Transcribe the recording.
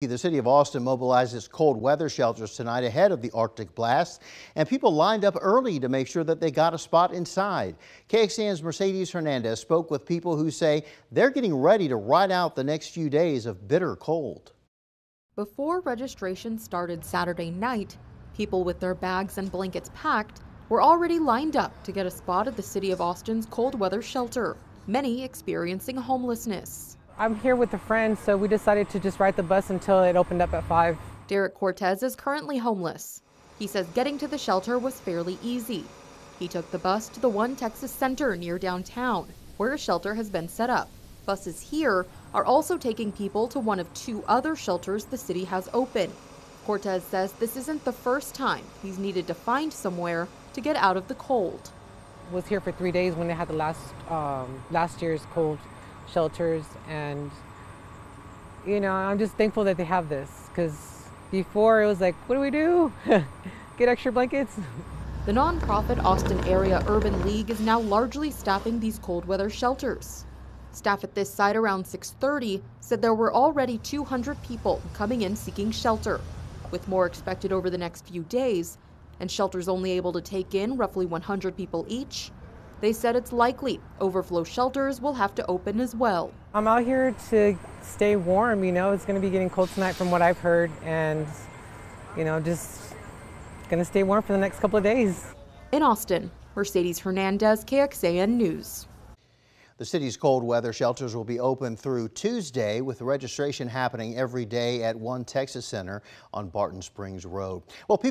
The city of Austin mobilized its cold weather shelters tonight ahead of the Arctic blast, and people lined up early to make sure that they got a spot inside. KXAN's Mercedes Hernandez spoke with people who say they're getting ready to ride out the next few days of bitter cold. Before registration started Saturday night, people with their bags and blankets packed were already lined up to get a spot at the city of Austin's cold weather shelter, many experiencing homelessness. I'm here with a friend, so we decided to just ride the bus until it opened up at 5. Derek Cortez is currently homeless. He says getting to the shelter was fairly easy. He took the bus to the One Texas Center near downtown, where a shelter has been set up. Buses here are also taking people to one of two other shelters the city has open. Cortez says this isn't the first time he's needed to find somewhere to get out of the cold. Was here for three days when they had the last um, last year's cold shelters and you know i'm just thankful that they have this because before it was like what do we do? Get extra blankets? The nonprofit austin area urban league is now largely staffing these cold weather shelters. Staff at this site around 6.30 said there were already 200 people coming in seeking shelter with more expected over the next few days and shelters only able to take in roughly 100 people each they said it's likely overflow shelters will have to open as well. I'm out here to stay warm, you know, it's going to be getting cold tonight from what I've heard, and, you know, just going to stay warm for the next couple of days. In Austin, Mercedes Hernandez, KXAN News. The city's cold weather shelters will be open through Tuesday with registration happening every day at One Texas Center on Barton Springs Road. Well, people